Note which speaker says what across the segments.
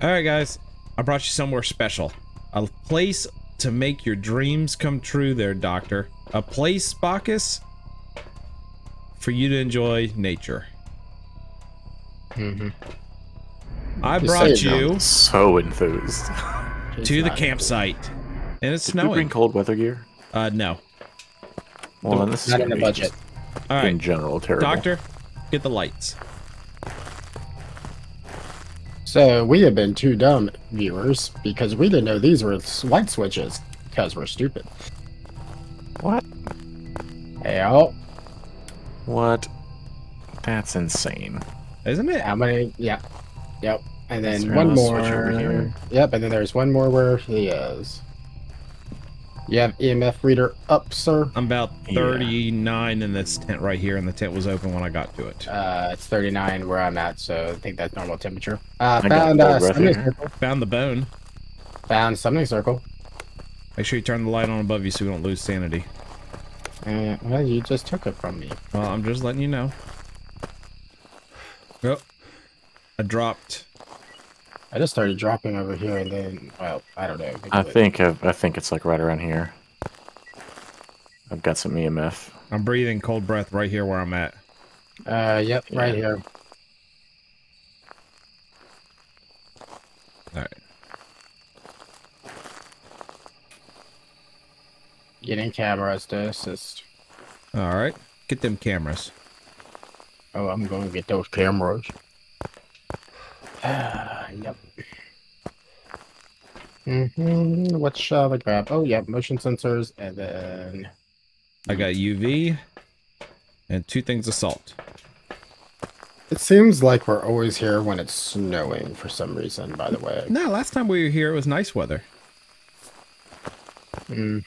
Speaker 1: All right, guys. I brought you somewhere special. A place to make your dreams come true there, Doctor. A place, Bacchus, for you to enjoy nature.
Speaker 2: Mm-hmm.
Speaker 1: I
Speaker 2: You
Speaker 1: brought you
Speaker 3: So enthused.
Speaker 1: to the campsite. And it's
Speaker 3: Did we bring cold weather gear?
Speaker 1: Uh, no.
Speaker 3: Well, then this is
Speaker 2: Not in the budget.
Speaker 1: All
Speaker 3: just In general, terrible.
Speaker 1: Doctor, get the lights.
Speaker 2: So we have been too dumb, viewers, because we didn't know these were s- light switches. Because we're stupid.
Speaker 3: What?
Speaker 2: Hey, oh,
Speaker 3: What? That's insane.
Speaker 1: Isn't it?
Speaker 2: how many? Yeah, yep. And then one more.
Speaker 3: over here?
Speaker 2: Yep, and then there's one more where he is. You have EMF reader up, sir.
Speaker 1: I'm about
Speaker 3: Yeah.
Speaker 1: 39 in this tent right here, and the tent was open when I got to it.
Speaker 2: Uh, it's 39 where I'm at, so I think that's normal temperature. Uh,
Speaker 3: I
Speaker 2: found
Speaker 3: cold
Speaker 2: uh, summoning circle.
Speaker 1: Found the bone.
Speaker 2: Found summoning circle.
Speaker 1: Make sure you turn the light on above you so we don't lose sanity.
Speaker 2: Uh, well, you just took it from me.
Speaker 1: Well, I'm just letting you know. Oh, I dropped.
Speaker 2: I just started dropping over here, and then, well, I don't know.
Speaker 3: I think I've, I think it's like right around here. I've got some EMF.
Speaker 1: I'm breathing cold breath right here where I'm at.
Speaker 2: Uh, yep, right here.
Speaker 1: All right.
Speaker 2: Getting cameras to assist.
Speaker 1: All right. Get them cameras.
Speaker 2: Oh, I'm going to get those cameras. Yep. Mm-hmm. What shall I grab? Oh, yep, motion sensors, and then
Speaker 1: I got UV and two things of salt.
Speaker 2: it seems like we're always here when it's snowing for some reason. By the way,
Speaker 1: No, last time we were here, it was nice weather.
Speaker 2: mm.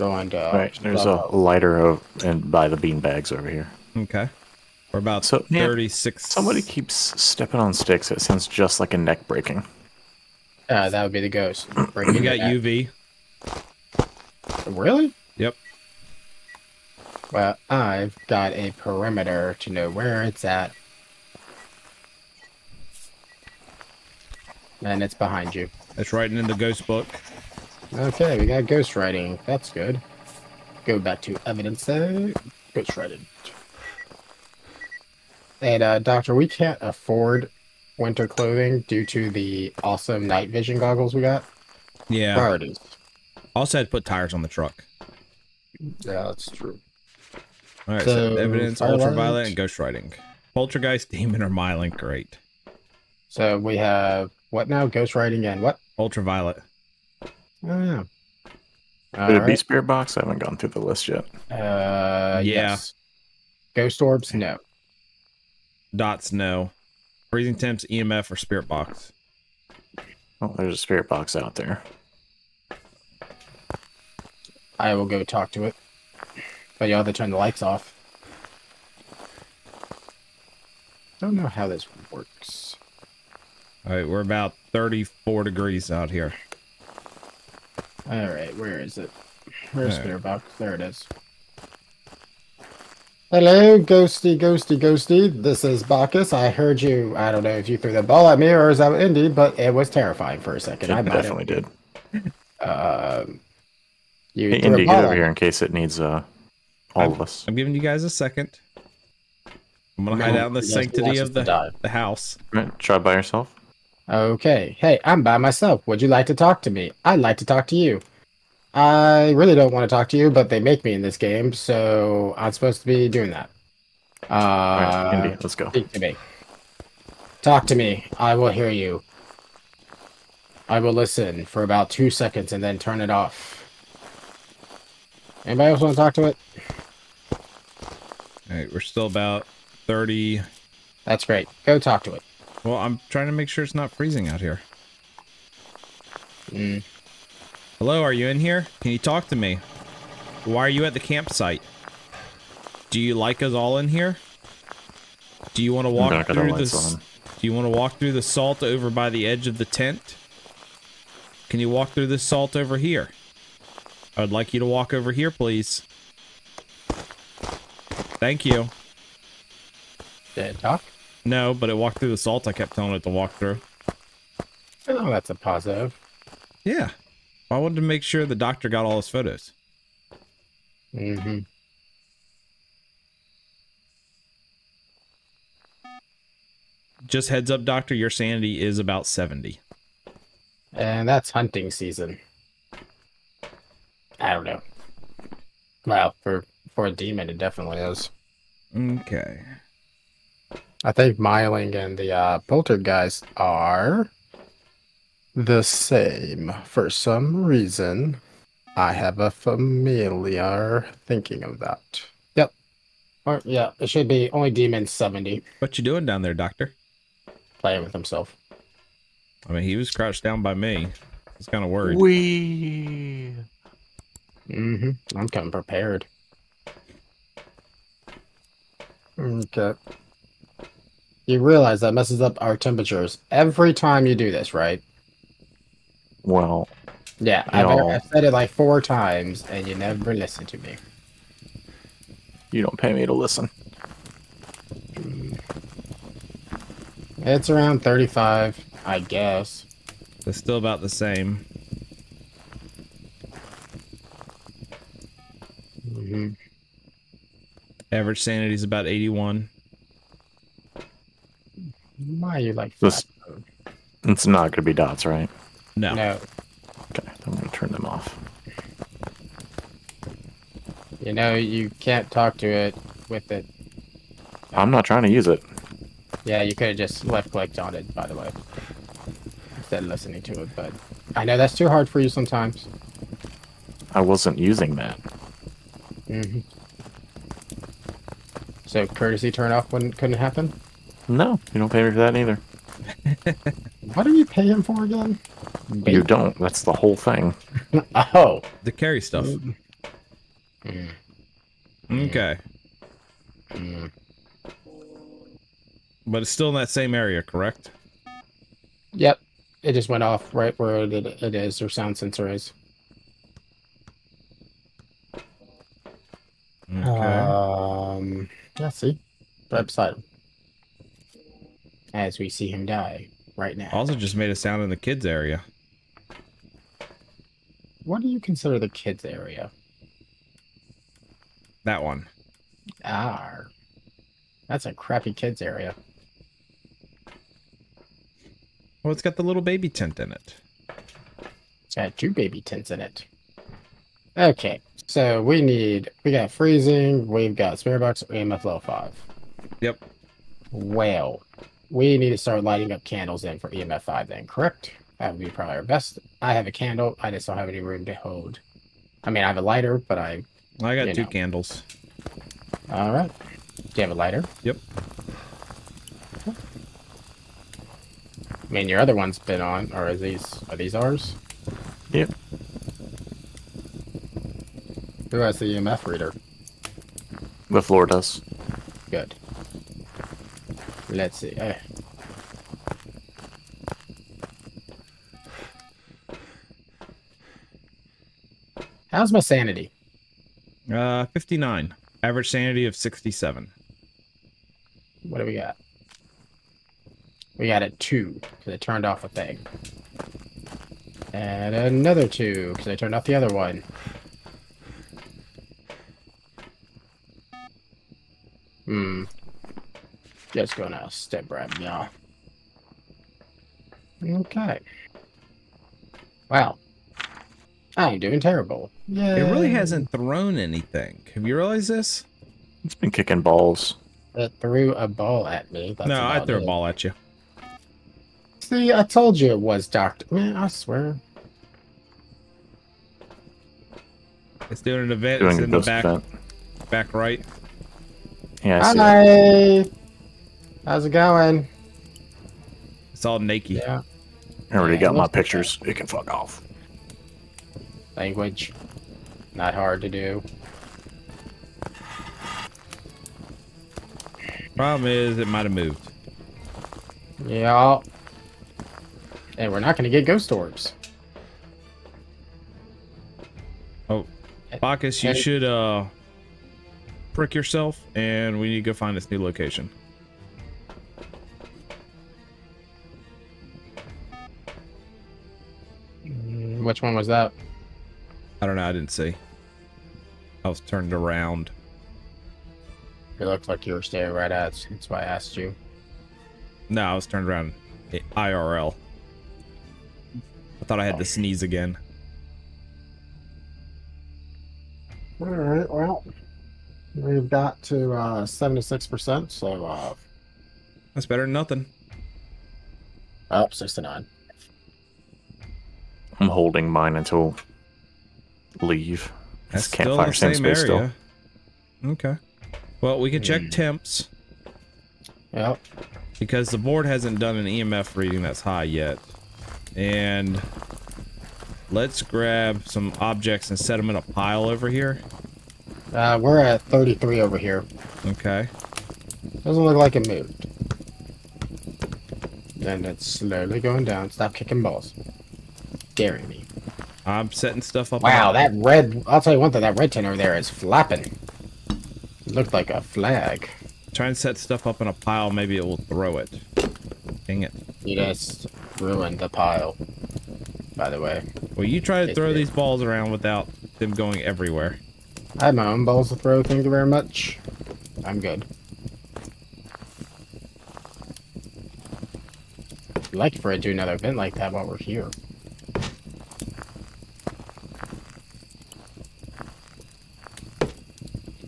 Speaker 2: Going to
Speaker 3: right, there's a lighter of, and by the bean bags over here.
Speaker 1: Okay. We're about
Speaker 3: So, yeah,
Speaker 1: 36.
Speaker 3: Somebody keeps stepping on sticks. It sounds just like a neck breaking.
Speaker 2: Uh, that would be the ghost.
Speaker 1: We
Speaker 2: Breaking
Speaker 1: got. UV.
Speaker 2: Really?
Speaker 1: Yep.
Speaker 2: Well, I've got a perimeter to know where it's at. And it's behind you.
Speaker 1: It's writing in the ghost book.
Speaker 2: Okay, we got ghost writing. That's good. Go back to evidence though. Ghost writing. And uh, Doctor, we can't afford winter clothing due to the awesome night vision goggles we got.
Speaker 1: Yeah.
Speaker 2: Priorities.
Speaker 1: Also had to put tires on the truck.
Speaker 2: Yeah, that's true.
Speaker 1: All right. So,
Speaker 2: So,
Speaker 1: evidence, ultraviolet, and ghost writing. Poltergeist, demon, or Myling. Great.
Speaker 2: So we have what now? Ghost writing and what?
Speaker 1: Ultraviolet.
Speaker 2: Oh yeah.
Speaker 3: Could it be
Speaker 2: Alright.
Speaker 3: spirit box? I haven't gone through the list yet.
Speaker 2: Uh,
Speaker 1: Yeah.
Speaker 2: yes. Ghost orbs? No.
Speaker 1: Dots, no. Freezing temps, EMF, or spirit box.
Speaker 3: Oh, there's a spirit box out there.
Speaker 2: I will go talk to it. But you have to turn the lights off. Don't know how this works.
Speaker 1: All right. We're about 34 degrees out here.
Speaker 2: All right, where is it? Where's
Speaker 1: There.
Speaker 2: spirit box? There it is. Hello, ghosty, ghosty, ghosty. This is Bacchus. I heard you. I don't know if you threw the ball at me or is that Indy, but it was terrifying for a second. I
Speaker 3: It
Speaker 2: might
Speaker 3: definitely did.
Speaker 2: have, um, you
Speaker 3: Hey,
Speaker 2: threw a
Speaker 3: Indy,
Speaker 2: ball
Speaker 3: get
Speaker 2: at
Speaker 3: over
Speaker 2: me.
Speaker 3: here in case it needs uh, all of us.
Speaker 1: I'm giving you guys a second. I'm gonna
Speaker 2: No,
Speaker 1: hide out in the sanctity of the, the house.
Speaker 3: Right, try by yourself.
Speaker 2: Okay. Hey, I'm by myself. Would you like to talk to me? I'd like to talk to you. I really don't want to talk to you, but they make me in this game, so I'm supposed to be doing that.
Speaker 3: All right,
Speaker 2: Uh,
Speaker 3: Indy, let's go.
Speaker 2: speak to me. Talk to me. I will hear you. I will listen for about two seconds and then turn it off. Anybody else want to talk to it?
Speaker 1: All right. We're still about 30.
Speaker 2: That's great. Go talk to it.
Speaker 1: Well, I'm trying to make sure it's not freezing out here.
Speaker 2: Mm.
Speaker 1: Hello, are you in here? Can you talk to me? Why are you at the campsite? Do you like us all in here? Do you want to walk
Speaker 3: Not the
Speaker 1: through this? Do you want to walk through the salt over by the edge of the tent? Can you walk through this salt over here? I'd like you to walk over here, please. Thank you.
Speaker 2: Did it talk?
Speaker 1: No, but it walked through the salt. I kept telling it to walk through.
Speaker 2: Oh, that's a positive.
Speaker 1: Yeah. I wanted to make sure the doctor got all his photos.
Speaker 2: Mm-hmm.
Speaker 1: Just heads up, doctor, your sanity is about 70.
Speaker 2: And that's hunting season. I don't know. Well, for for a demon, it definitely is.
Speaker 1: Okay.
Speaker 2: I think Myling and the uh, Poltergeist are the same. For some reason, I have a familiar thinking of that. Yep. Or yeah, it should be only demon seventy
Speaker 1: What you doing down there, doctor?
Speaker 2: playing with himself.
Speaker 1: I mean, he was crouched down by me. I was kind of worried.
Speaker 3: We.
Speaker 2: Mm-hmm. I'm coming prepared. Okay. You realize that messes up our temperatures every time you do this, right?
Speaker 3: Well,
Speaker 2: Yeah, I've,
Speaker 3: No.
Speaker 2: I've said it like four times, and you never listen to me.
Speaker 3: you don't pay me to listen.
Speaker 2: It's around 35, I guess.
Speaker 1: It's still about the same.
Speaker 2: hmm
Speaker 1: Average sanity is about 81.
Speaker 2: Why are you like
Speaker 3: This-
Speaker 2: fat?
Speaker 3: It's not going to be dots, right?
Speaker 1: No.
Speaker 2: No,
Speaker 3: Okay, I'm going to turn them off.
Speaker 2: you know you can't talk to it with it.
Speaker 3: I'm not trying to use it.
Speaker 2: Yeah, you could have just left clicked on it, by the way, instead of listening to it. But I know that's too hard for you sometimes.
Speaker 3: I wasn't using that.
Speaker 2: Mm -hmm. So courtesy turn off wouldn't couldn't happen.
Speaker 3: No, you don't pay me for that either.
Speaker 2: What do you pay him for again?
Speaker 3: You don't. That's the whole thing.
Speaker 2: Oh.
Speaker 1: The carry stuff.
Speaker 2: Mm,
Speaker 1: Okay.
Speaker 2: mm.
Speaker 1: But it's still in that same area, correct?
Speaker 2: Yep. It just went off right where it, it is, or sound sensor is.
Speaker 1: Okay.
Speaker 2: Um, yeah, see? Right beside him. As we see him die right now.
Speaker 1: also just made a sound in the kids area.
Speaker 2: What do you consider the kids' area?
Speaker 1: That one.
Speaker 2: Ah, that's a crappy kids' area.
Speaker 1: Well, it's got the little baby tent in it.
Speaker 2: It's got two baby tents in it. Okay, so we need, we got freezing, we've got spare box, EMF level 5.
Speaker 1: Yep.
Speaker 2: Well, we need to start lighting up candles in for EMF 5 then, correct? That would be probably our best. I have a candle, I just don't have any room to hold. I mean, I have a lighter, but I.
Speaker 1: I got two
Speaker 2: know.
Speaker 1: candles.
Speaker 2: Alright. Do you have a lighter?
Speaker 1: Yep.
Speaker 2: I mean, your other one's been on, or is these, are these ours?
Speaker 3: Yep.
Speaker 2: Who has the EMF reader?
Speaker 3: The floor does.
Speaker 2: Good. Let's see. Uh, how's my sanity?
Speaker 1: Uh, 59. Average sanity of 67.
Speaker 2: What do we got? We got a two because I turned off a thing, and another two because I turned off the other one. Hmm. Just gonna step right now. Okay. Wow. I'm doing terrible. Yeah.
Speaker 1: It really hasn't thrown anything. Have you realized this?
Speaker 3: It's been kicking balls.
Speaker 2: It threw a ball at me. That's
Speaker 1: no, I
Speaker 2: about
Speaker 1: threw a ball at you.
Speaker 2: See, I told you it was Doctor. Man, I swear.
Speaker 1: It's doing an event.
Speaker 3: Doing
Speaker 1: it's
Speaker 3: a
Speaker 1: in the
Speaker 3: ghost
Speaker 1: back,
Speaker 3: event.
Speaker 1: back right.
Speaker 3: Yeah, I see it.
Speaker 2: Hi. How's it going?
Speaker 1: It's all naked.
Speaker 2: Yeah.
Speaker 3: I already
Speaker 2: Yeah,
Speaker 3: got my
Speaker 2: let's-
Speaker 3: pictures. It can fuck off.
Speaker 2: Language. Not hard to do.
Speaker 1: Problem is, it might have moved.
Speaker 2: Yeah. And we're not going to get ghost orbs.
Speaker 1: Oh, Bacchus, you
Speaker 2: Hey.
Speaker 1: should uh prick yourself, and we need to go find this new location.
Speaker 2: Which one was that?
Speaker 1: I don't know. I didn't see. I was turned around.
Speaker 2: It looked like you were staring right at. it. That's why I asked you.
Speaker 1: No, I was turned around. I- IRL. I thought I had to sneeze again.
Speaker 2: All right. Well, we've got to uh, seventy-six percent. So uh,
Speaker 1: That's better than nothing.
Speaker 2: up sixty-nine.
Speaker 3: I'm holding mine until leave.
Speaker 1: That's
Speaker 3: This
Speaker 1: still
Speaker 3: campfire
Speaker 1: the
Speaker 3: seems
Speaker 1: same
Speaker 3: good still.
Speaker 1: area. Okay. Well, we can check
Speaker 2: Hmm.
Speaker 1: temps
Speaker 2: Yep.
Speaker 1: because the board hasn't done an EMF reading that's high yet. And let's grab some objects and set them in a pile over here.
Speaker 2: Uh, we're at thirty-three over here.
Speaker 1: Okay.
Speaker 2: Doesn't look like it moved. And it's slowly going down. Stop kicking balls. Daring me.
Speaker 1: I'm setting stuff up.
Speaker 2: Wow, that red. I'll tell you one thing. That red tin over there is flapping. It looked like a flag.
Speaker 1: Try and set stuff up in a pile. Maybe it will throw it. Dang it.
Speaker 2: You just ruined the pile. By the way,
Speaker 1: Well, you try to
Speaker 2: It
Speaker 1: throw
Speaker 2: did.
Speaker 1: these balls around without them going everywhere.
Speaker 2: I have my own balls to throw. Thank you very much. I'm good. I'd like for it to do another event like that while we're here.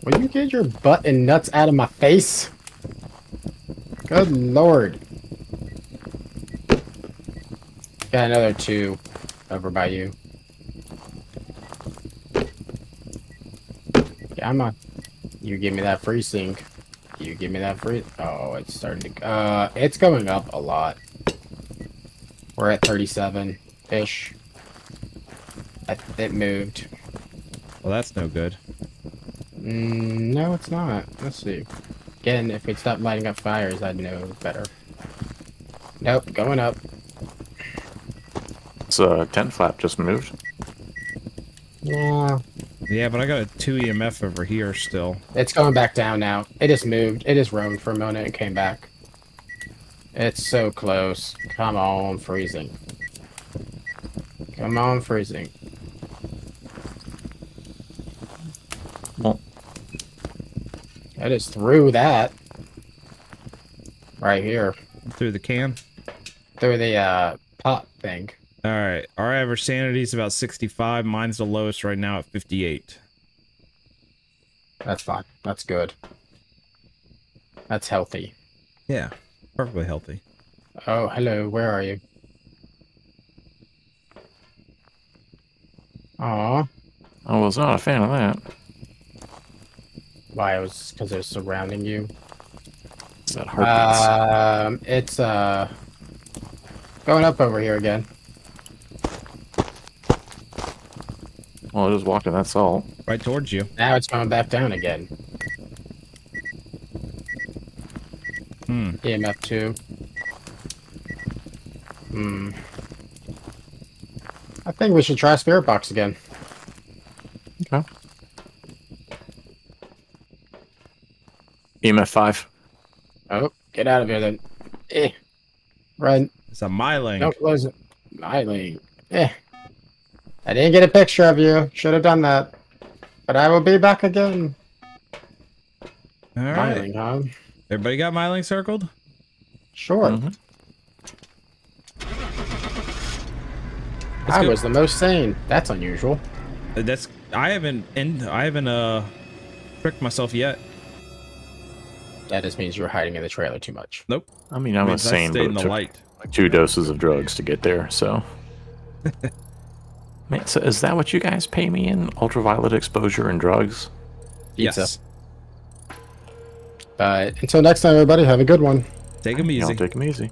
Speaker 2: Will you get your butt and nuts out of my face? Good lord. Got another two over by you. Yeah, I'm on. You give me that free sink. You give me that free. Oh, it's starting to. Uh, it's going up a lot. We're at 37 ish. It moved.
Speaker 1: Well, that's no good.
Speaker 2: Mm, no, it's not. Let's see. Again, if we'd stop lighting up fires, I'd know better. Nope, going up.
Speaker 3: It's uh, tent flap just moved.
Speaker 2: Yeah,
Speaker 1: Yeah, but I got a 2 EMF over here still.
Speaker 2: it's going back down now. It just moved. It just roamed for a moment and came back. It's so close. Come on, freezing. Come on, freezing.
Speaker 3: Well,
Speaker 2: I just threw that. Right here.
Speaker 1: Through the can.
Speaker 2: Through the uh pot thing.
Speaker 1: All right. Our average sanity is about 65. Mine's the lowest right now at 58.
Speaker 2: That's fine. That's good. That's healthy.
Speaker 1: Yeah. Perfectly healthy.
Speaker 2: Oh, hello. Where are you? Aw.
Speaker 3: I was not a fan of that.
Speaker 2: Why? It was because it was surrounding you.
Speaker 3: It's that heartbeats.
Speaker 2: Um, it's uh going up over here again.
Speaker 3: well, I just walked in that salt.
Speaker 1: Right towards you.
Speaker 2: Now it's going back down again.
Speaker 1: Hmm.
Speaker 2: EMF two. Hmm. I think we should try Spirit Box again.
Speaker 3: Okay. EMF five.
Speaker 2: Oh, get out of here then. Eh. Run.
Speaker 1: It's a myling.
Speaker 2: Don't close it. Miley. Eh. I didn't get a picture of you. Should have done that. But I will be back again.
Speaker 1: All right.
Speaker 2: Smiling, huh?
Speaker 1: Everybody got myling circled?
Speaker 2: Sure.
Speaker 3: Mhm.
Speaker 1: Let's
Speaker 2: I
Speaker 1: go.
Speaker 2: was the most sane. That's unusual.
Speaker 1: Uh, That's I haven't and I haven't uh tricked myself yet.
Speaker 2: That just means you're hiding in the trailer too much.
Speaker 1: Nope.
Speaker 3: I mean, I'm
Speaker 1: Means I
Speaker 3: insane,
Speaker 1: stayed
Speaker 3: but
Speaker 1: in the
Speaker 3: took
Speaker 1: light.
Speaker 3: like two doses of drugs to get there. So, man, so is that what you guys pay me in ultraviolet exposure and drugs?
Speaker 2: Pizza.
Speaker 1: Yes.
Speaker 2: But until next time, everybody, have a good one.
Speaker 1: Take them
Speaker 3: Y'all
Speaker 1: easy.
Speaker 3: take 'em easy.